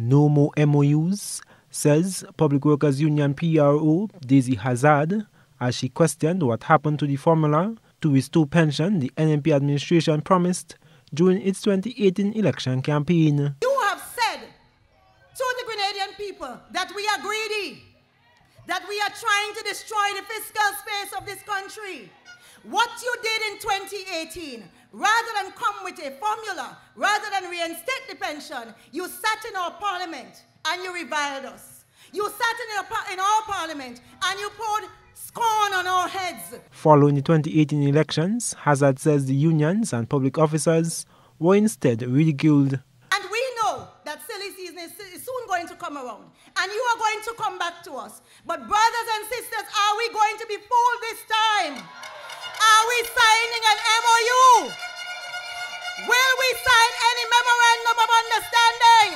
No more MOUs, says Public Workers Union PRO Daisy Hazzard as she questioned what happened to the formula to restore pension the NNP administration promised during its 2018 election campaign. You have said to the Grenadian people that we are greedy, that we are trying to destroy the fiscal space of this country. What you did in 2018, rather than come with a formula, rather than reinstate the pension, you sat in our parliament and you reviled us. You sat in our, in our parliament and you poured scorn on our heads. Following the 2018 elections, Hazzard says the unions and public officers were instead ridiculed. And we know that silly season is soon going to come around. And you are going to come back to us. But brothers and sisters, we signing an MOU? Will we sign any memorandum of understanding?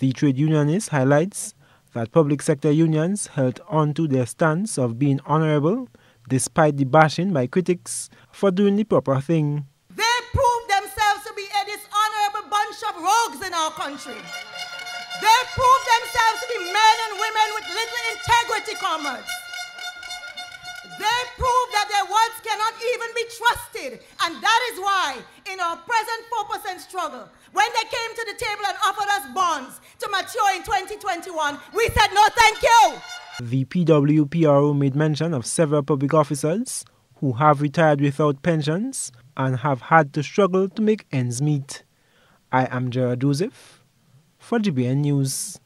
The trade unionist highlights that public sector unions held on to their stance of being honorable despite the bashing by critics for doing the proper thing. They proved themselves to be a dishonorable bunch of rogues in our country. They proved themselves to be men and women with little integrity, comrades. They prove that their words cannot even be trusted. And that is why, in our present 4% struggle, when they came to the table and offered us bonds to mature in 2021, we said no thank you. The PWPRO made mention of several public officers who have retired without pensions and have had to struggle to make ends meet. I am Gerard Joseph for GBN News.